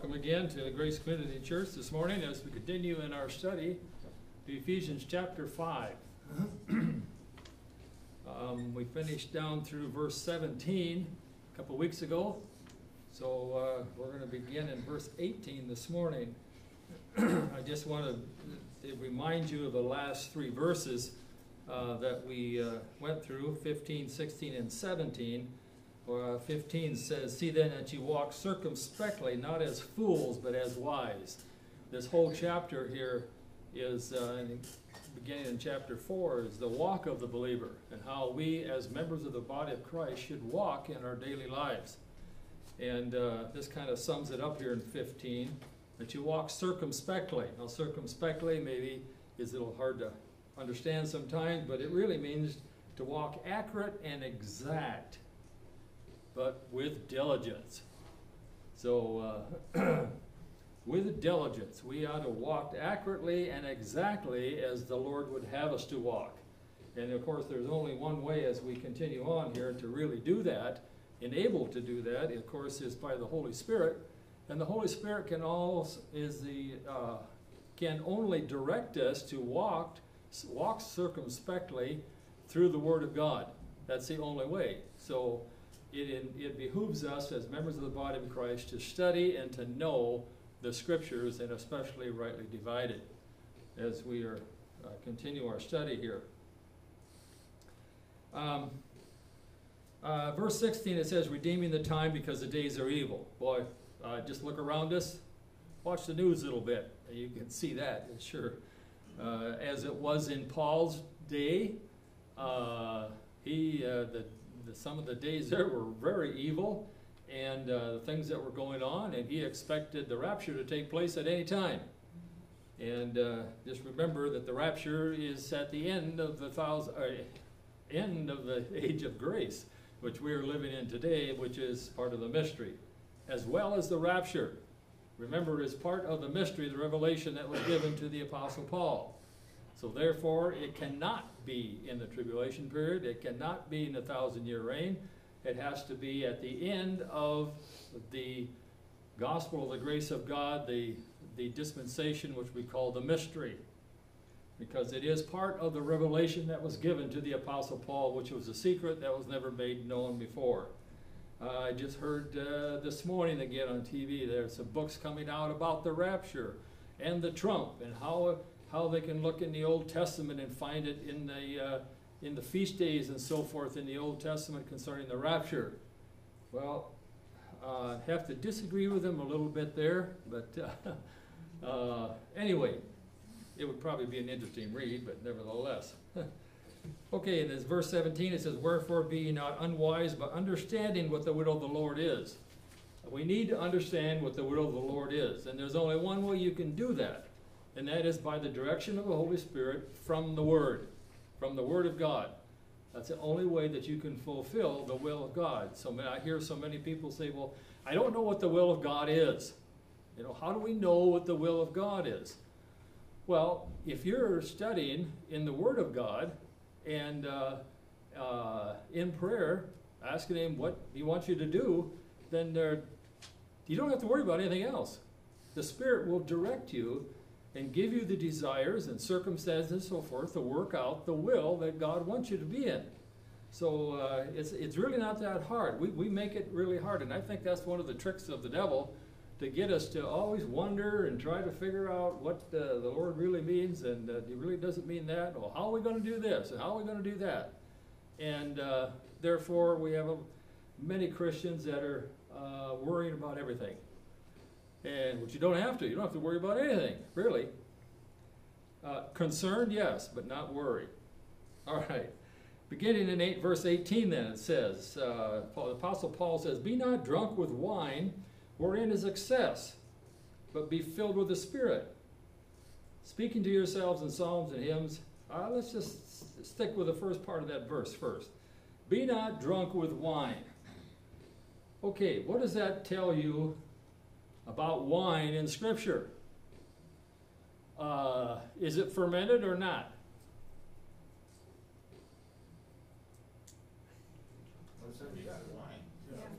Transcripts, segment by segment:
welcome again to the Grace Community Church this morning as we continue in our study to Ephesians chapter 5. um, we finished down through verse 17 a couple weeks ago, so uh, we're going to begin in verse 18 this morning. I just want to remind you of the last three verses uh, that we uh, went through 15, 16, and 17 uh, 15 says, See then that you walk circumspectly, not as fools, but as wise. This whole chapter here is, uh, beginning in chapter 4, is the walk of the believer and how we, as members of the body of Christ, should walk in our daily lives. And uh, this kind of sums it up here in 15 that you walk circumspectly. Now, circumspectly maybe is a little hard to understand sometimes, but it really means to walk accurate and exact but with diligence. So, uh, with diligence, we ought to walk accurately and exactly as the Lord would have us to walk. And of course, there's only one way as we continue on here to really do that, enabled to do that, of course, is by the Holy Spirit. And the Holy Spirit can also is the uh, can only direct us to walk walk circumspectly through the Word of God. That's the only way. So it, it behooves us as members of the body of Christ to study and to know the scriptures and especially rightly divided as we are uh, continue our study here. Um, uh, verse 16 it says, redeeming the time because the days are evil. Boy, uh, just look around us, watch the news a little bit. You can see that, sure. Uh, as it was in Paul's day, uh, he, uh, the the, some of the days there were very evil and uh, the things that were going on, and he expected the rapture to take place at any time. And uh, just remember that the rapture is at the end of the thousand, uh, end of the age of grace, which we are living in today, which is part of the mystery, as well as the rapture. Remember, it is part of the mystery, the revelation that was given to the Apostle Paul. So therefore, it cannot be in the tribulation period. It cannot be in the thousand year reign. It has to be at the end of the gospel of the grace of God, the, the dispensation which we call the mystery. Because it is part of the revelation that was given to the Apostle Paul, which was a secret that was never made known before. Uh, I just heard uh, this morning again on TV, there's some books coming out about the rapture and the trump and how how they can look in the Old Testament and find it in the, uh, in the feast days and so forth in the Old Testament concerning the rapture. Well, uh, have to disagree with them a little bit there, but uh, anyway, it would probably be an interesting read, but nevertheless. okay, and as verse 17 it says, Wherefore be ye not unwise, but understanding what the will of the Lord is. We need to understand what the will of the Lord is, and there's only one way you can do that and that is by the direction of the Holy Spirit from the Word, from the Word of God. That's the only way that you can fulfill the will of God. So I hear so many people say, well, I don't know what the will of God is. You know, how do we know what the will of God is? Well, if you're studying in the Word of God and uh, uh, in prayer, asking Him what He wants you to do, then there, you don't have to worry about anything else. The Spirit will direct you and give you the desires and circumstances and so forth to work out the will that God wants you to be in. So uh, it's, it's really not that hard. We, we make it really hard, and I think that's one of the tricks of the devil to get us to always wonder and try to figure out what uh, the Lord really means, and uh, He really doesn't mean that. Well, how are we going to do this, and how are we going to do that? And uh, therefore, we have a, many Christians that are uh, worrying about everything. And which you don't have to. You don't have to worry about anything, really. Uh, concerned, yes, but not worried. All right. Beginning in 8, verse 18, then it says, uh, Paul, the Apostle Paul says, Be not drunk with wine, wherein is excess, but be filled with the Spirit. Speaking to yourselves in psalms and hymns. Uh, let's just stick with the first part of that verse first. Be not drunk with wine. Okay, what does that tell you about wine in Scripture. Uh, is it fermented or not?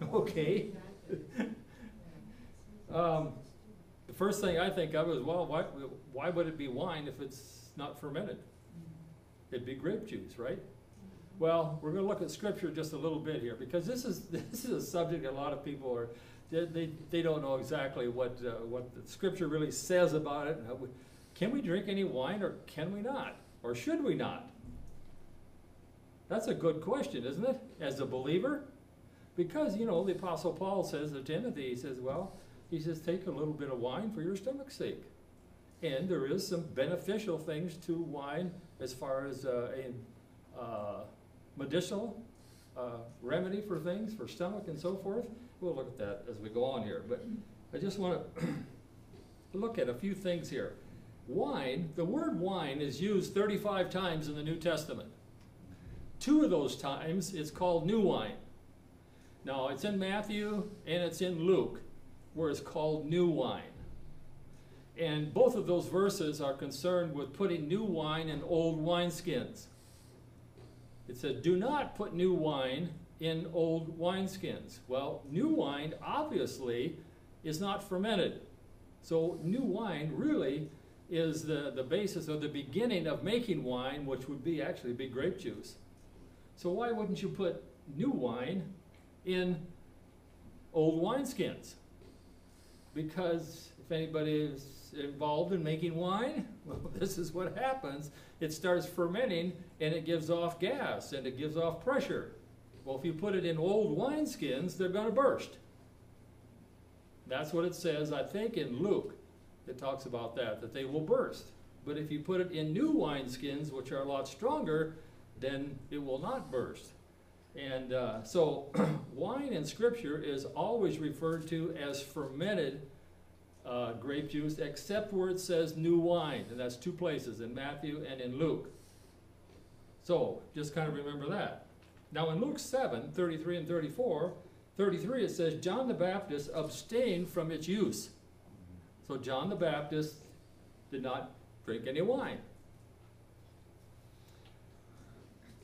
Okay. um, first thing I think of is, well, why, why would it be wine if it's not fermented? It'd be grape juice, right? Well, we're going to look at scripture just a little bit here because this is this is a subject a lot of people are they, they, they don't know exactly what uh, what the scripture really says about it. Can we drink any wine or can we not? Or should we not? That's a good question, isn't it? As a believer? Because, you know, the Apostle Paul says to Timothy, he says, well, he says, take a little bit of wine for your stomach's sake. And there is some beneficial things to wine as far as uh, a uh, medicinal uh, remedy for things, for stomach and so forth. We'll look at that as we go on here. But I just want to look at a few things here. Wine, the word wine is used 35 times in the New Testament. Two of those times it's called new wine. Now it's in Matthew and it's in Luke where it's called new wine. And both of those verses are concerned with putting new wine in old wineskins. It said, do not put new wine in old wineskins. Well, new wine obviously is not fermented. So new wine really is the, the basis or the beginning of making wine, which would be actually be grape juice. So why wouldn't you put new wine in old wineskins? Because if anybody is involved in making wine, well, this is what happens. It starts fermenting and it gives off gas and it gives off pressure. Well, if you put it in old wineskins, they're going to burst. That's what it says, I think, in Luke it talks about that, that they will burst. But if you put it in new wineskins, which are a lot stronger, then it will not burst. And uh, so wine in Scripture is always referred to as fermented uh, grape juice, except where it says new wine. And that's two places, in Matthew and in Luke. So just kind of remember that. Now in Luke 7, 33 and 34, 33 it says, John the Baptist abstained from its use. So John the Baptist did not drink any wine.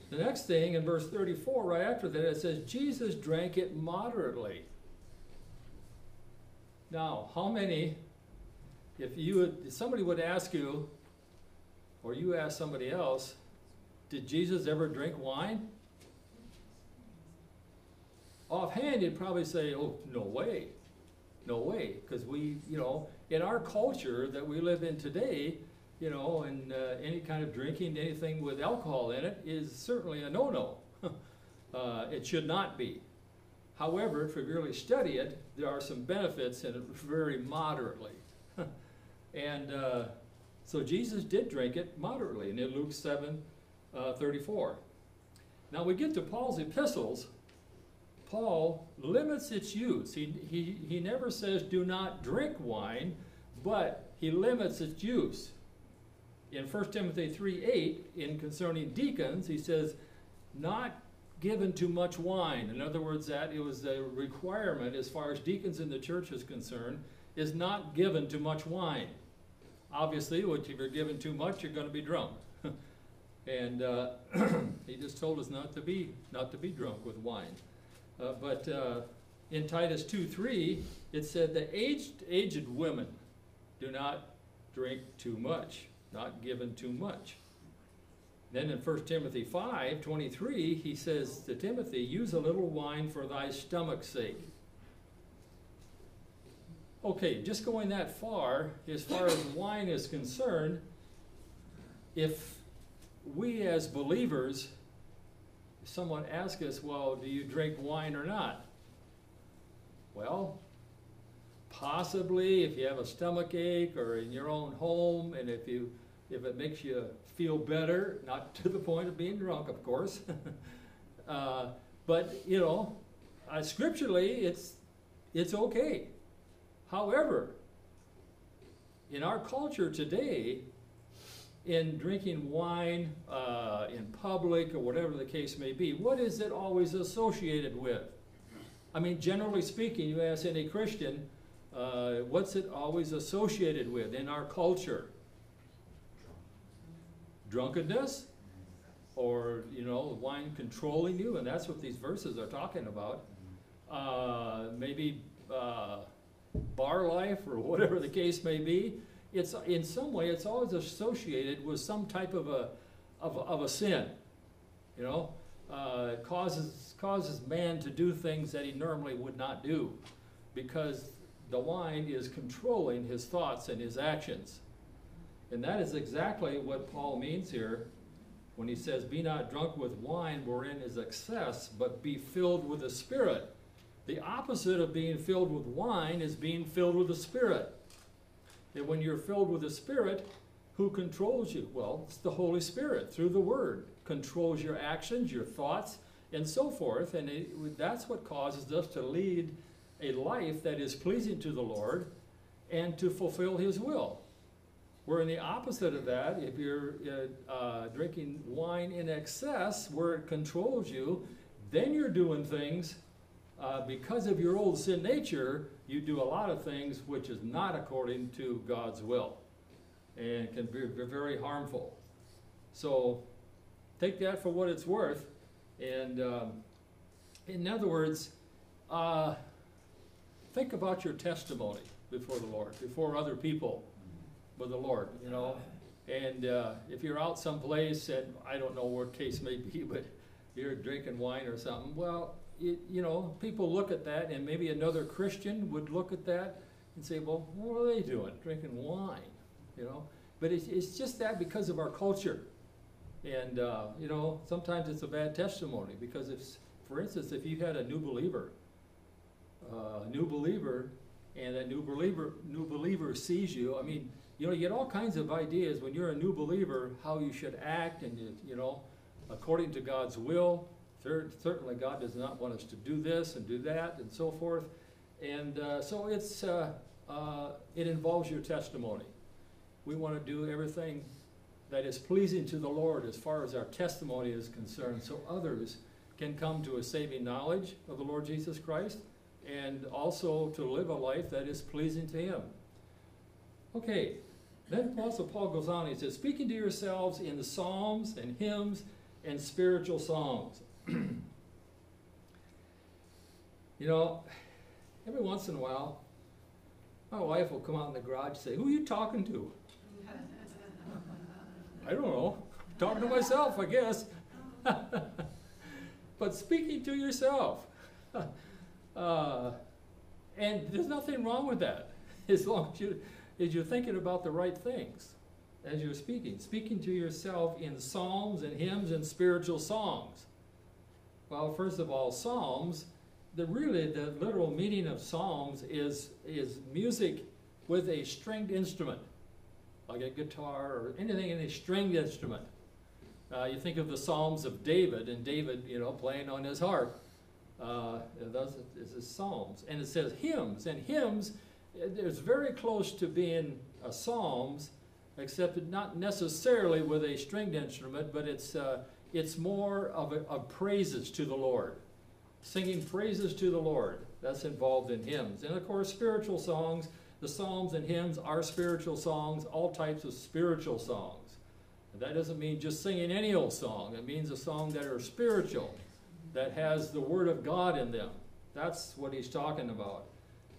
The next thing in verse 34, right after that, it says, Jesus drank it moderately. Now, how many, if you would, if somebody would ask you, or you ask somebody else, did Jesus ever drink wine? Offhand, you'd probably say, oh, no way. No way. Because we, you know, in our culture that we live in today, you know, and uh, any kind of drinking, anything with alcohol in it is certainly a no-no. uh, it should not be. However, if we really study it, there are some benefits in it very moderately. and uh, so Jesus did drink it moderately and in Luke 7, uh, 34. Now we get to Paul's epistles, Paul limits its use. He, he, he never says do not drink wine, but he limits its use. In 1 Timothy 3 8, in concerning deacons, he says, not given too much wine. In other words, that it was a requirement as far as deacons in the church is concerned, is not given too much wine. Obviously, if you're given too much, you're going to be drunk. and uh, he just told us not to be not to be drunk with wine. Uh, but uh, in Titus 2.3, it said the aged, aged women do not drink too much, not given too much. Then in 1 Timothy 5:23, he says to Timothy, use a little wine for thy stomach's sake. Okay, just going that far, as far as wine is concerned, if we as believers someone asks us, well, do you drink wine or not? Well, possibly if you have a stomach ache or in your own home and if you if it makes you feel better, not to the point of being drunk, of course. uh, but you know, uh, scripturally, it's it's okay. However, in our culture today, in drinking wine uh, in public or whatever the case may be, what is it always associated with? I mean, generally speaking, you ask any Christian, uh, what's it always associated with in our culture? Drunkenness? Or, you know, wine controlling you? And that's what these verses are talking about. Uh, maybe uh, bar life or whatever the case may be, it's in some way it's always associated with some type of a of of a sin. You know, uh, causes causes man to do things that he normally would not do, because the wine is controlling his thoughts and his actions. And that is exactly what Paul means here when he says, Be not drunk with wine wherein is excess, but be filled with the Spirit. The opposite of being filled with wine is being filled with the Spirit. And when you're filled with the Spirit, who controls you? Well, it's the Holy Spirit through the Word. Controls your actions, your thoughts, and so forth. And it, that's what causes us to lead a life that is pleasing to the Lord and to fulfill His will. Where in the opposite of that, if you're uh, uh, drinking wine in excess, where it controls you, then you're doing things uh, because of your old sin nature. You do a lot of things which is not according to God's will, and can be very harmful. So, take that for what it's worth. And um, in other words, uh, think about your testimony before the Lord, before other people with the Lord, you know. And uh, if you're out someplace, and I don't know what case may be, but you're drinking wine or something, well, it, you know, people look at that, and maybe another Christian would look at that and say, well, what are they doing? Drinking wine, you know? But it's, it's just that because of our culture. And, uh, you know, sometimes it's a bad testimony because if, for instance, if you had a new believer, uh, a new believer, and that new believer, new believer sees you, I mean, you know, you get all kinds of ideas when you're a new believer how you should act and, you, you know, according to God's will. Certainly, God does not want us to do this and do that and so forth. And uh, so it's, uh, uh, it involves your testimony. We want to do everything that is pleasing to the Lord as far as our testimony is concerned so others can come to a saving knowledge of the Lord Jesus Christ and also to live a life that is pleasing to Him. Okay, then Apostle Paul goes on, he says, speaking to yourselves in the psalms and hymns and spiritual songs. you know, every once in a while, my wife will come out in the garage and say, Who are you talking to? I don't know. Talking to myself, I guess. but speaking to yourself. Uh, and there's nothing wrong with that, as long as you is you're thinking about the right things as you're speaking. Speaking to yourself in psalms and hymns and spiritual songs. Well, first of all, psalms, the really the literal meaning of psalms is is music with a stringed instrument, like a guitar or anything in a stringed instrument. Uh, you think of the Psalms of David, and David, you know, playing on his harp. Uh, those is his psalms, and it says hymns, and hymns it's very close to being a psalms, except not necessarily with a stringed instrument, but it's, uh, it's more of, a, of praises to the Lord. Singing praises to the Lord, that's involved in hymns. And of course, spiritual songs, the psalms and hymns are spiritual songs, all types of spiritual songs. And that doesn't mean just singing any old song. It means a song that are spiritual, that has the Word of God in them. That's what he's talking about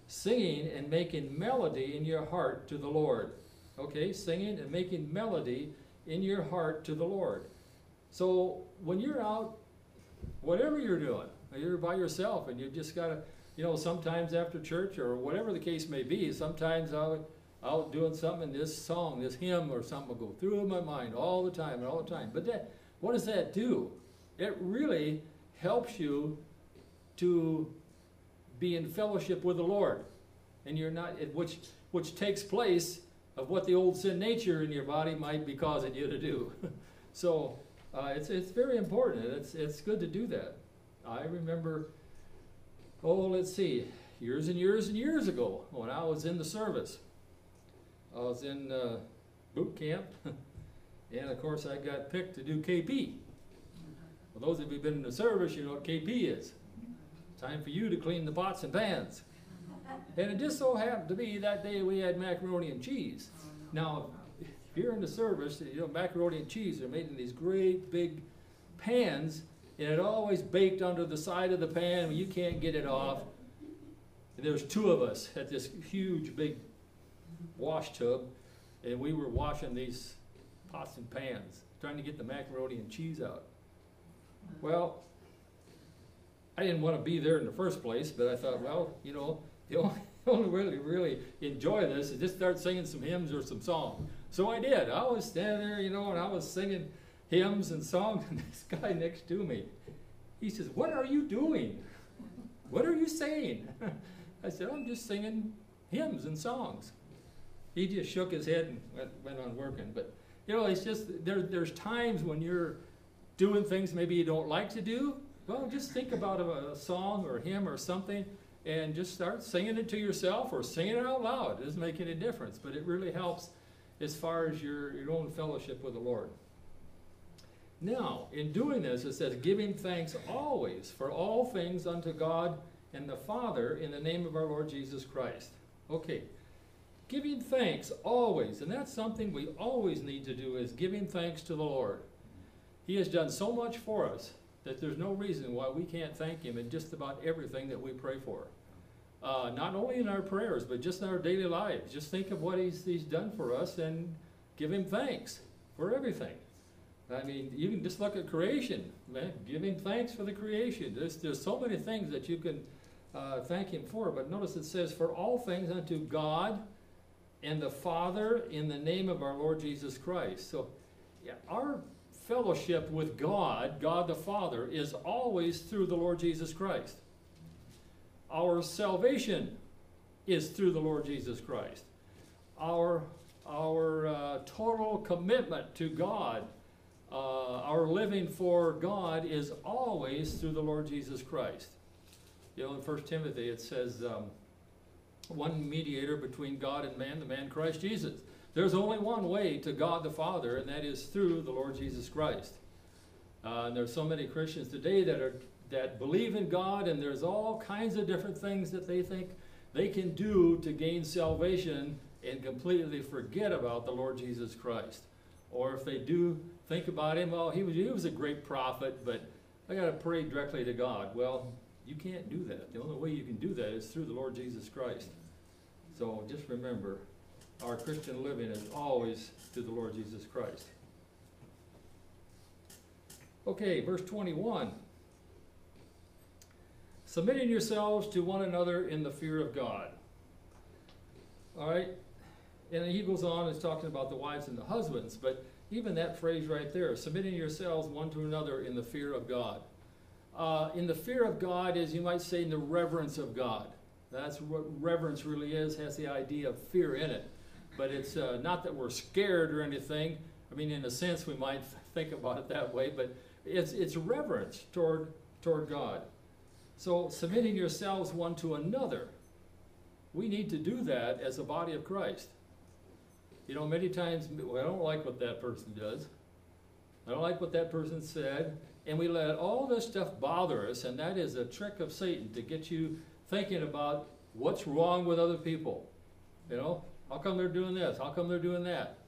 singing and making melody in your heart to the Lord. Okay, singing and making melody in your heart to the Lord. So when you're out, whatever you're doing, you're by yourself and you just got to, you know, sometimes after church or whatever the case may be, sometimes I'll, I'll doing something this song, this hymn or something will go through my mind all the time and all the time. But that, what does that do? It really helps you to be in fellowship with the Lord. And you're not, which, which takes place of what the old sin nature in your body might be causing you to do. so uh, it's, it's very important. It's, it's good to do that. I remember, oh, let's see, years and years and years ago when I was in the service. I was in uh, boot camp, and of course I got picked to do KP. For those of you who've been in the service, you know what KP is. Time for you to clean the pots and pans. And it just so happened to be that day we had macaroni and cheese. Now, in the service, you know, macaroni and cheese are made in these great big pans, and it always baked under the side of the pan, you can't get it off. And there's two of us at this huge, big wash tub, and we were washing these pots and pans, trying to get the macaroni and cheese out. Well, I didn't want to be there in the first place, but I thought, well, you know, the only, only way to really enjoy this is just start singing some hymns or some songs. So I did. I was standing there, you know, and I was singing hymns and songs, and this guy next to me, he says, What are you doing? What are you saying? I said, I'm just singing hymns and songs. He just shook his head and went, went on working. But, you know, it's just, there, there's times when you're doing things maybe you don't like to do. Well, just think about a, a song or a hymn or something and just start singing it to yourself or singing it out loud. It doesn't make any difference, but it really helps as far as your, your own fellowship with the Lord. Now, in doing this, it says, giving thanks always for all things unto God and the Father in the name of our Lord Jesus Christ. Okay, giving thanks always, and that's something we always need to do, is giving thanks to the Lord. He has done so much for us that there's no reason why we can't thank Him in just about everything that we pray for. Uh, not only in our prayers, but just in our daily lives. Just think of what he's, he's done for us and give Him thanks for everything. I mean, you can just look at creation, man. Give him thanks for the creation. There's, there's so many things that you can uh, thank him for. But notice it says, For all things unto God and the Father in the name of our Lord Jesus Christ. So, yeah, our fellowship with God, God the Father, is always through the Lord Jesus Christ. Our salvation is through the Lord Jesus Christ. Our, our uh, total commitment to God uh, our living for God is always through the Lord Jesus Christ. You know, in 1 Timothy it says, um, one mediator between God and man, the man Christ Jesus. There's only one way to God the Father, and that is through the Lord Jesus Christ. Uh, and there's so many Christians today that are that believe in God, and there's all kinds of different things that they think they can do to gain salvation and completely forget about the Lord Jesus Christ. Or if they do think about him, well, he was, he was a great prophet, but I got to pray directly to God. Well, you can't do that. The only way you can do that is through the Lord Jesus Christ. So just remember, our Christian living is always through the Lord Jesus Christ. Okay, verse 21. Submitting yourselves to one another in the fear of God. All right, and he goes on, is talking about the wives and the husbands, but even that phrase right there, submitting yourselves one to another in the fear of God. Uh, in the fear of God is, you might say, in the reverence of God. That's what reverence really is, has the idea of fear in it. But it's uh, not that we're scared or anything. I mean, in a sense, we might think about it that way, but it's, it's reverence toward, toward God. So, submitting yourselves one to another, we need to do that as a body of Christ. You know, many times well, I don't like what that person does. I don't like what that person said. And we let all this stuff bother us, and that is a trick of Satan to get you thinking about what's wrong with other people. You know, how come they're doing this? How come they're doing that?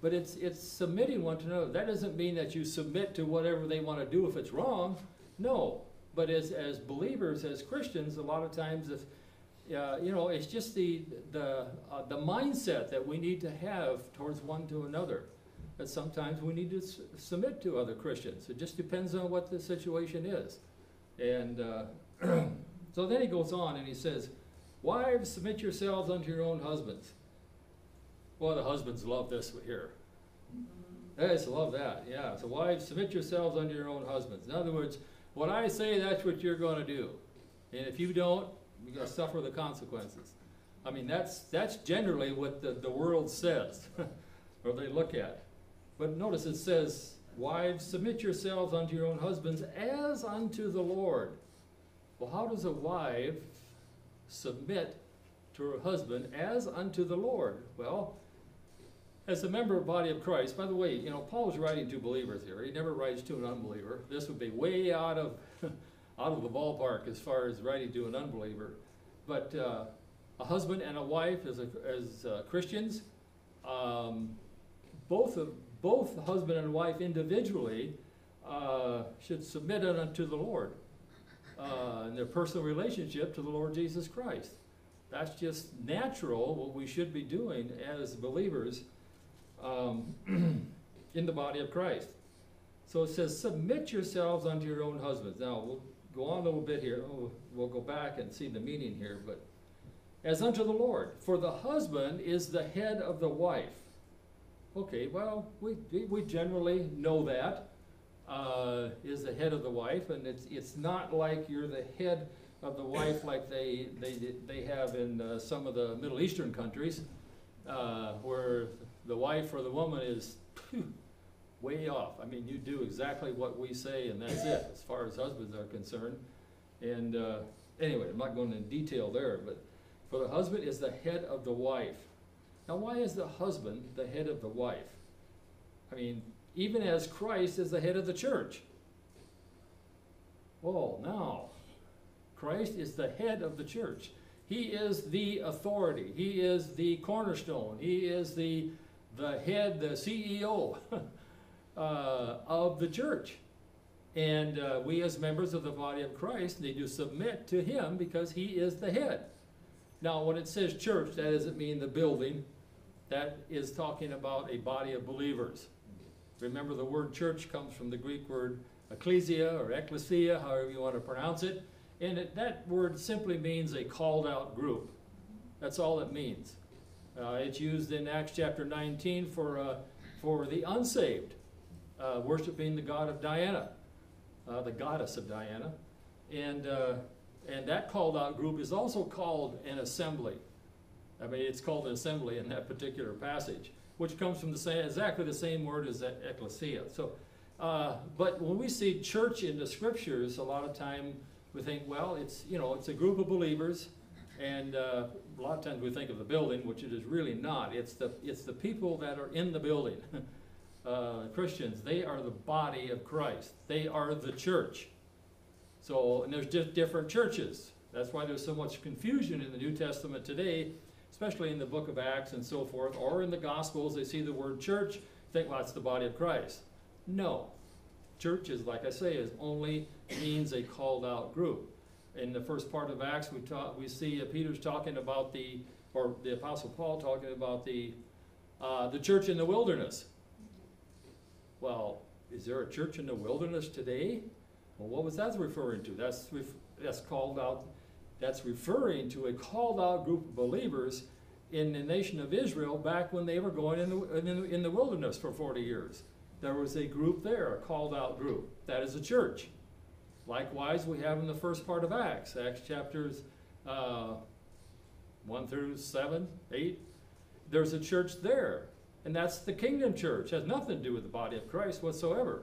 But it's it's submitting one to another. That doesn't mean that you submit to whatever they want to do if it's wrong. No. But as as believers, as Christians, a lot of times if uh, you know, it's just the, the, uh, the mindset that we need to have towards one to another. That sometimes we need to submit to other Christians. It just depends on what the situation is. And uh, so then he goes on and he says, Wives, submit yourselves unto your own husbands. Well, the husbands love this here. They just love that, yeah. So, wives, submit yourselves unto your own husbands. In other words, what I say, that's what you're going to do. And if you don't, you're going to suffer the consequences. I mean, that's, that's generally what the, the world says, or they look at. But notice it says, Wives, submit yourselves unto your own husbands as unto the Lord. Well, how does a wife submit to her husband as unto the Lord? Well, as a member of the body of Christ, by the way, you know, Paul is writing to believers here. He never writes to an unbeliever. This would be way out of out of the ballpark as far as writing to an unbeliever. But uh, a husband and a wife as, a, as uh, Christians, um, both, of, both husband and wife individually uh, should submit unto the Lord uh, in their personal relationship to the Lord Jesus Christ. That's just natural, what we should be doing as believers um, in the body of Christ. So it says, submit yourselves unto your own husbands. Now, we'll go on a little bit here. We'll, we'll go back and see the meaning here. But as unto the Lord, for the husband is the head of the wife. Okay, well, we, we generally know that uh, is the head of the wife, and it's, it's not like you're the head of the wife like they, they, they have in uh, some of the Middle Eastern countries, uh, where the wife or the woman is way off. I mean, you do exactly what we say, and that's it, as far as husbands are concerned. And uh, anyway, I'm not going into detail there, but for the husband is the head of the wife. Now, why is the husband the head of the wife? I mean, even as Christ is the head of the church. Well, now, Christ is the head of the church. He is the authority. He is the cornerstone. He is the, the head, the CEO uh, of the church. And uh, we, as members of the body of Christ, need to submit to him because he is the head. Now, when it says church, that doesn't mean the building. That is talking about a body of believers. Remember, the word church comes from the Greek word ecclesia or ecclesia, however you want to pronounce it. And it, that word simply means a called out group. That's all it means. Uh, it's used in Acts chapter 19 for, uh, for the unsaved, uh, worshiping the god of Diana, the goddess of Diana. And, and that called out group is also called an assembly. I mean, it's called an assembly in that particular passage which comes from the same, exactly the same word as ecclesia. So, uh, but when we see church in the scriptures, a lot of time we think, well, it's you know, it's a group of believers, and uh, a lot of times we think of the building, which it is really not. It's the it's the people that are in the building. uh, Christians, they are the body of Christ. They are the church. So, and there's just different churches. That's why there's so much confusion in the New Testament today especially in the book of Acts and so forth, or in the Gospels, they see the word church, think, well, it's the body of Christ. No. Church is, like I say, is only means a called out group. In the first part of Acts, we, talk, we see uh, Peter's talking about the, or the Apostle Paul talking about the, uh, the church in the wilderness. Well, is there a church in the wilderness today? Well, what was that referring to? That's, that's called out that's referring to a called out group of believers in the nation of Israel back when they were going in the, in the, in the wilderness for 40 years. There was a group there, a called out group. That is a church. Likewise, we have in the first part of Acts, Acts chapters uh, 1 through 7, 8. There's a church there, and that's the kingdom church. It has nothing to do with the body of Christ whatsoever.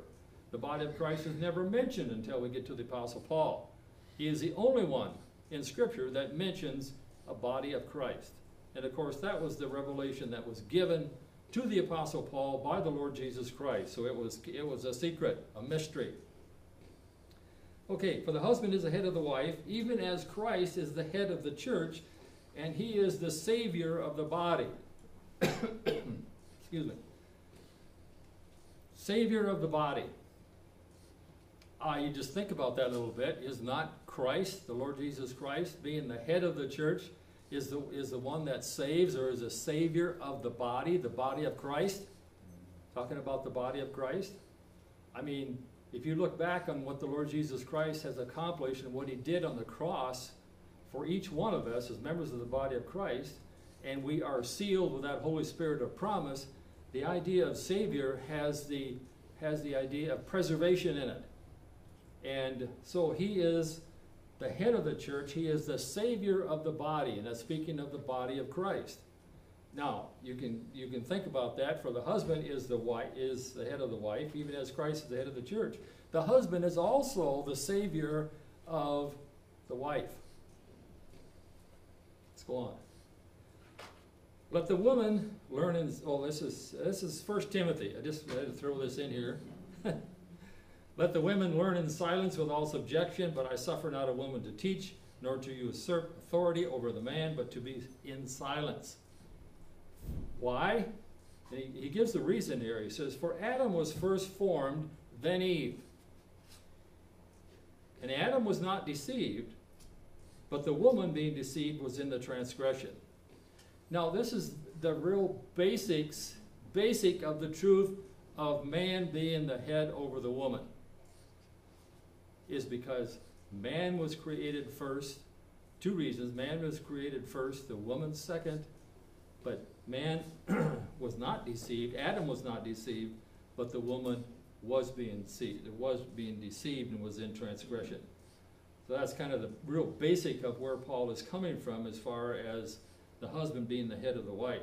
The body of Christ is never mentioned until we get to the Apostle Paul. He is the only one in Scripture that mentions a body of Christ. And of course, that was the revelation that was given to the Apostle Paul by the Lord Jesus Christ. So it was, it was a secret, a mystery. Okay, for the husband is the head of the wife, even as Christ is the head of the church, and he is the Savior of the body. Excuse me. Savior of the body. Uh, you just think about that a little bit. Is not Christ, the Lord Jesus Christ, being the head of the church, is the, is the one that saves or is a savior of the body, the body of Christ? Talking about the body of Christ? I mean, if you look back on what the Lord Jesus Christ has accomplished and what he did on the cross for each one of us as members of the body of Christ, and we are sealed with that Holy Spirit of promise, the idea of Savior has the, has the idea of preservation in it. And so he is the head of the church. He is the savior of the body, and that's speaking of the body of Christ. Now, you can you can think about that. For the husband is the wife is the head of the wife, even as Christ is the head of the church. The husband is also the savior of the wife. Let's go on. Let the woman learn in oh this is this is First Timothy. I just had to throw this in here. Let the women learn in silence with all subjection, but I suffer not a woman to teach, nor to usurp authority over the man, but to be in silence. Why? He, he gives the reason here. He says, For Adam was first formed, then Eve. And Adam was not deceived, but the woman being deceived was in the transgression. Now, this is the real basics, basic of the truth of man being the head over the woman. Is because man was created first. Two reasons. Man was created first, the woman second. But man was not deceived. Adam was not deceived, but the woman was being deceived. Was being deceived and was in transgression. So that's kind of the real basic of where Paul is coming from as far as the husband being the head of the wife.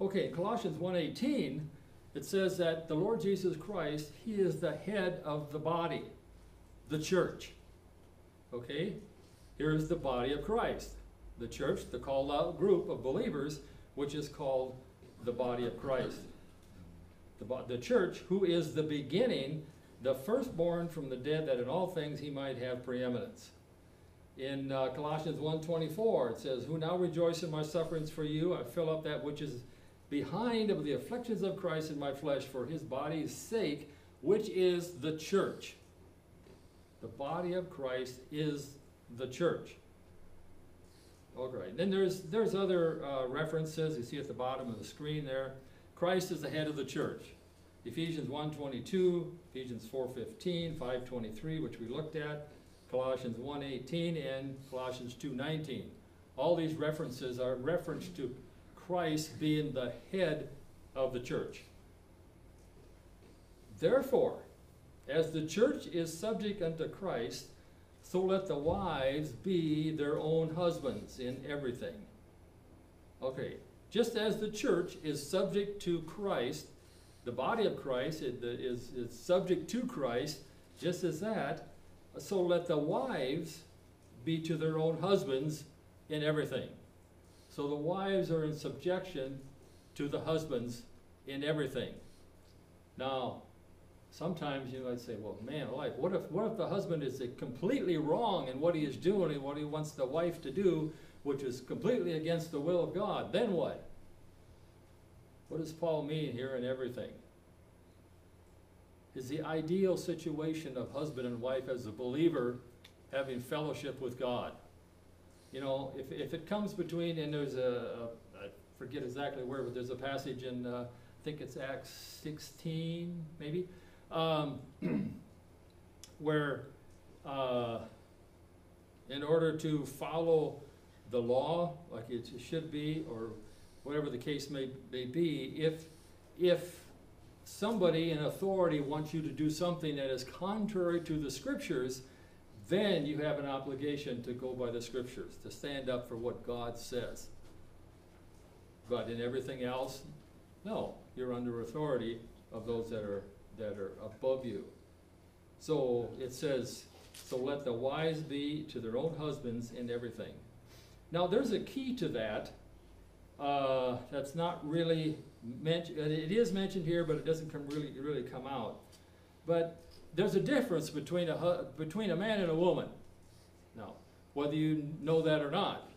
Okay, in Colossians 1:18, it says that the Lord Jesus Christ, he is the head of the body, the church. Okay? Here's the body of Christ. The church, the called out group of believers, which is called the body of Christ. The, the church, who is the beginning, the firstborn from the dead, that in all things he might have preeminence. In uh, Colossians 1.24, it says, Who now rejoice in my sufferings for you, I fill up that which is behind of the afflictions of Christ in my flesh for his body's sake, which is the church. The body of Christ is the church. All right. Then there's there's other uh, references you see at the bottom of the screen there. Christ is the head of the church. Ephesians 1:22, Ephesians 4:15, 5:23, which we looked at, Colossians 1:18, and Colossians 2:19. All these references are reference to Christ being the head of the church. Therefore, as the church is subject unto Christ, so let the wives be their own husbands in everything. Okay, just as the church is subject to Christ, the body of Christ is, is subject to Christ, just as that, so let the wives be to their own husbands in everything. So the wives are in subjection to the husbands in everything. Now, sometimes you might say, well, man, like, what if, what if the husband is completely wrong in what he is doing and what he wants the wife to do, which is completely against the will of God? Then what? What does Paul mean here in everything? Is the ideal situation of husband and wife as a believer having fellowship with God. You know, if, if it comes between, and there's a, a I forget exactly where, but there's a passage in, uh, I think it's Acts 16, maybe, um, where uh, in order to follow the law like it should be, or whatever the case may, may be, if, if somebody in authority wants you to do something that is contrary to the scriptures, then you have an obligation to go by the scriptures, to stand up for what God says. But in everything else, no, you're under authority of those that are that are above you. So it says, so let the wives be to their own husbands in everything. Now there's a key to that uh, that's not really mentioned. It is mentioned here, but it doesn't come really really come out. But there's a difference between a, between a man and a woman. Now, whether you know that or not.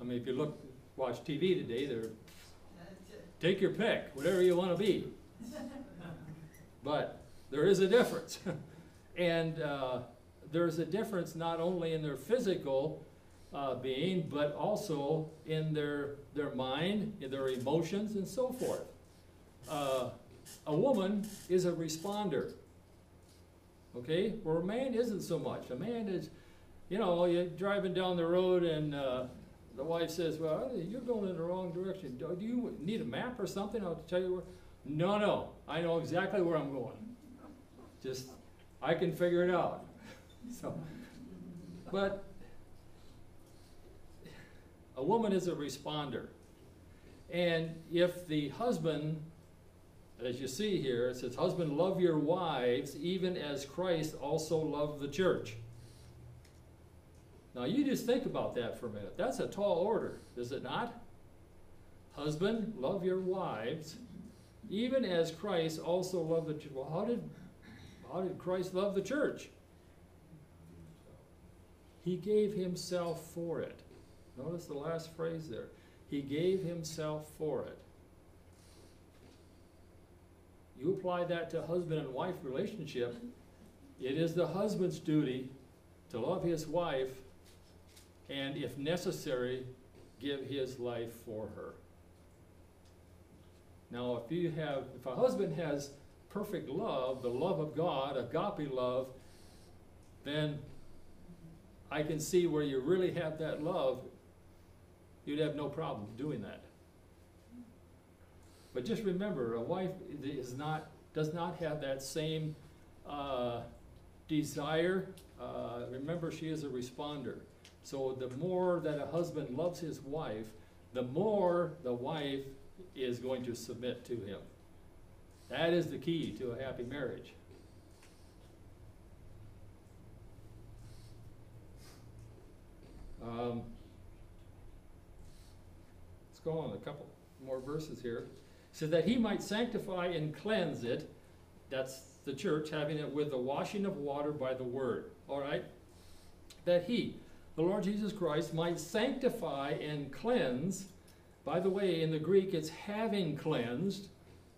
I mean, if you look, watch TV today, they're, take your pick, whatever you want to be. But there is a difference. and uh, there's a difference not only in their physical uh, being, but also in their, their mind, in their emotions, and so forth. Uh, a woman is a responder. Okay? Where a man isn't so much. A man is, you know, you're driving down the road and uh, the wife says, Well, you're going in the wrong direction. Do you need a map or something? I'll tell you where. No, no. I know exactly where I'm going. Just, I can figure it out. so, but a woman is a responder. And if the husband as you see here, it says, Husband, love your wives, even as Christ also loved the church. Now, you just think about that for a minute. That's a tall order, is it not? Husband, love your wives, even as Christ also loved the church. Well, how did, how did Christ love the church? He gave himself for it. Notice the last phrase there. He gave himself for it. You apply that to husband and wife relationship, it is the husband's duty to love his wife, and if necessary, give his life for her. Now, if you have, if a husband has perfect love, the love of God, agape love, then I can see where you really have that love, you'd have no problem doing that. But just remember, a wife is not, does not have that same uh, desire. Uh, remember, she is a responder. So the more that a husband loves his wife, the more the wife is going to submit to him. That is the key to a happy marriage. Um, let's go on a couple more verses here. So that he might sanctify and cleanse it, that's the church, having it with the washing of water by the word. All right? That he, the Lord Jesus Christ, might sanctify and cleanse. By the way, in the Greek, it's having cleansed.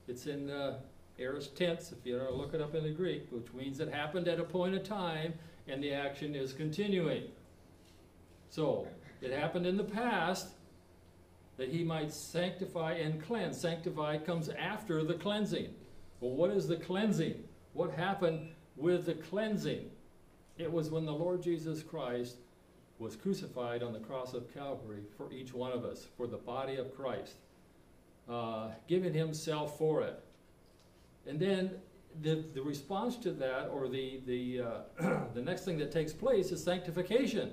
It's in the aorist tense, if you to look it up in the Greek, which means it happened at a point of time and the action is continuing. So, it happened in the past that he might sanctify and cleanse. Sanctify comes after the cleansing. Well, what is the cleansing? What happened with the cleansing? It was when the Lord Jesus Christ was crucified on the cross of Calvary for each one of us, for the body of Christ, uh, giving himself for it. And then the, the response to that, or the, the, uh, the next thing that takes place, is sanctification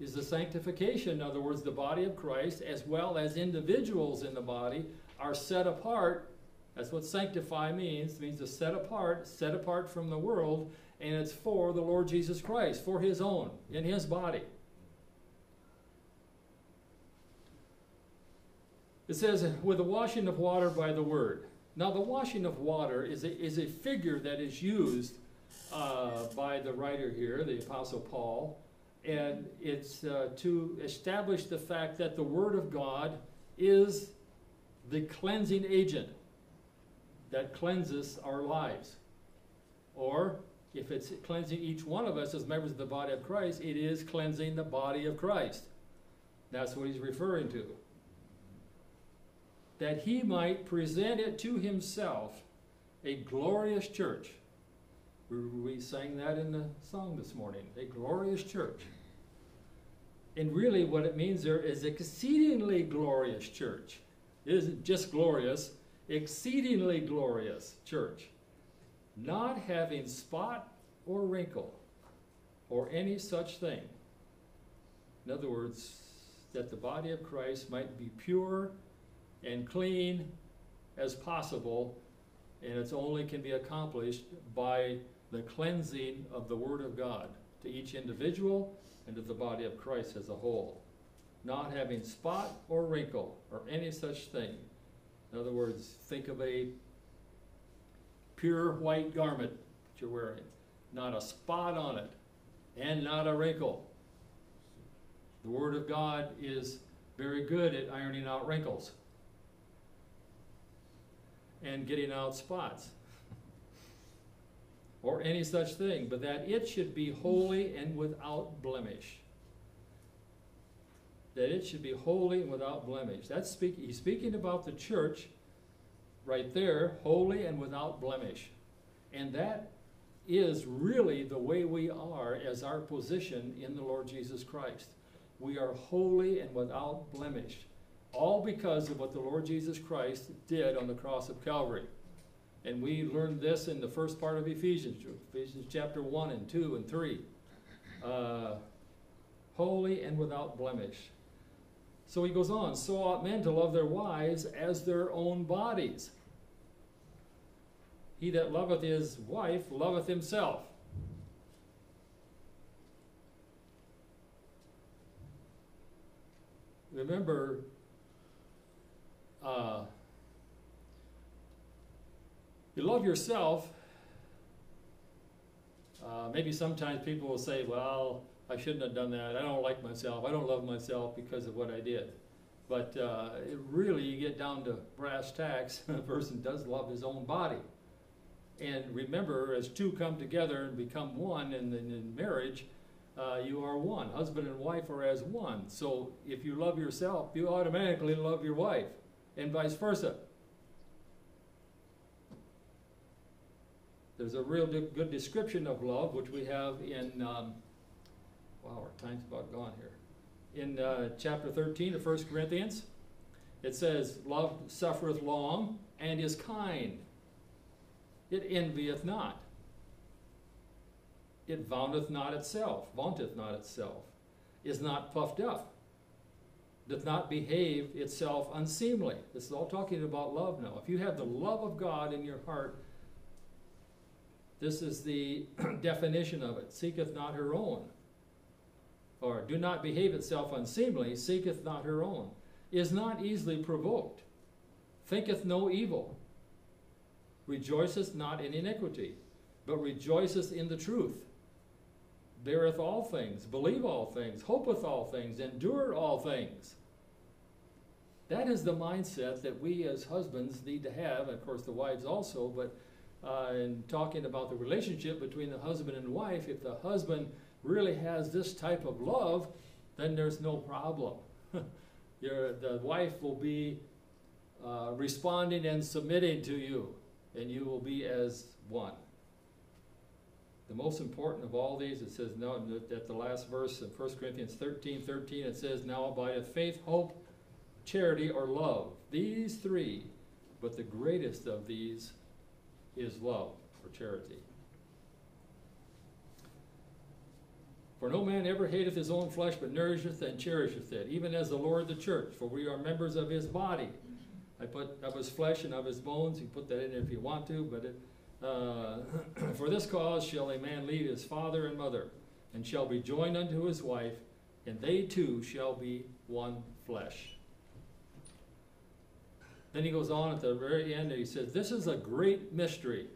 is the sanctification. In other words, the body of Christ, as well as individuals in the body, are set apart. That's what sanctify means. It means to set apart, set apart from the world, and it's for the Lord Jesus Christ, for His own, in His body. It says, with the washing of water by the word. Now, the washing of water is a, is a figure that is used uh, by the writer here, the Apostle Paul, and it's uh, to establish the fact that the Word of God is the cleansing agent that cleanses our lives. Or, if it's cleansing each one of us as members of the body of Christ, it is cleansing the body of Christ. That's what he's referring to. That he might present it to himself a glorious church. We sang that in the song this morning. A glorious church and really, what it means there is exceedingly glorious church. It isn't just glorious, exceedingly glorious church. Not having spot or wrinkle or any such thing. In other words, that the body of Christ might be pure and clean as possible, and it only can be accomplished by the cleansing of the Word of God to each individual and to the body of Christ as a whole, not having spot or wrinkle or any such thing. In other words, think of a pure white garment that you're wearing, not a spot on it, and not a wrinkle. The Word of God is very good at ironing out wrinkles and getting out spots or any such thing, but that it should be holy and without blemish. That it should be holy and without blemish. That's speak, he's speaking about the church right there, holy and without blemish. And that is really the way we are as our position in the Lord Jesus Christ. We are holy and without blemish, all because of what the Lord Jesus Christ did on the cross of Calvary. And we learned this in the first part of Ephesians, Ephesians chapter 1 and 2 and 3. Uh, holy and without blemish. So he goes on, so ought men to love their wives as their own bodies. He that loveth his wife loveth himself. Remember, uh, you love yourself, uh, maybe sometimes people will say, well, I shouldn't have done that. I don't like myself. I don't love myself because of what I did. But uh, really, you get down to brass tacks, a person does love his own body. And remember, as two come together and become one and in, in marriage, uh, you are one. Husband and wife are as one. So if you love yourself, you automatically love your wife, and vice versa. There's a real good description of love, which we have in, um, wow, our time's about gone here. In uh, chapter 13 of 1 Corinthians, it says, Love suffereth long and is kind. It envieth not. It vaunteth not itself, vaunteth not itself, is not puffed up, doth not behave itself unseemly. This is all talking about love now. If you have the love of God in your heart, this is the definition of it. Seeketh not her own. Or do not behave itself unseemly, seeketh not her own. Is not easily provoked. Thinketh no evil. Rejoiceth not in iniquity, but rejoiceth in the truth. Beareth all things, believe all things, hopeth all things, endure all things. That is the mindset that we as husbands need to have, of course the wives also, but uh, in talking about the relationship between the husband and wife, if the husband really has this type of love, then there's no problem. Your, the wife will be uh, responding and submitting to you, and you will be as one. The most important of all these, it says, no, at the last verse of 1 Corinthians 13 13, it says, Now abideth faith, hope, charity, or love. These three, but the greatest of these is love or charity. For no man ever hateth his own flesh, but nourisheth and cherisheth it, even as the Lord the church, for we are members of his body. I put of his flesh and of his bones, you put that in if you want to, but it, uh, for this cause shall a man leave his father and mother, and shall be joined unto his wife, and they two shall be one flesh. Then he goes on at the very end and he says, This is a great mystery,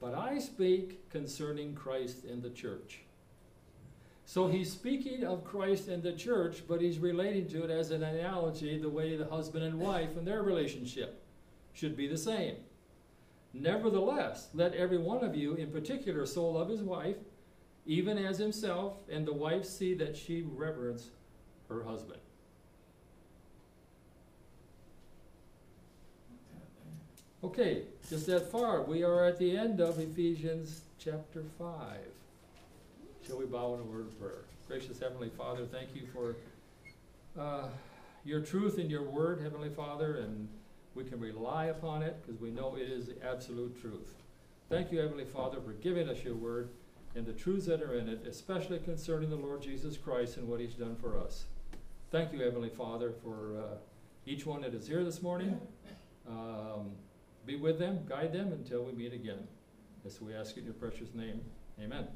but I speak concerning Christ and the church. So he's speaking of Christ and the church, but he's relating to it as an analogy the way the husband and wife and their relationship should be the same. Nevertheless, let every one of you in particular so love his wife, even as himself, and the wife see that she reverence her husband. Okay, just that far. We are at the end of Ephesians chapter 5. Shall we bow in a word of prayer? Gracious Heavenly Father, thank you for uh, your truth in your word, Heavenly Father, and we can rely upon it because we know it is the absolute truth. Thank you, Heavenly Father, for giving us your word and the truths that are in it, especially concerning the Lord Jesus Christ and what he's done for us. Thank you, Heavenly Father, for uh, each one that is here this morning. Um, be with them, guide them until we meet again. This we ask in your precious name. Amen.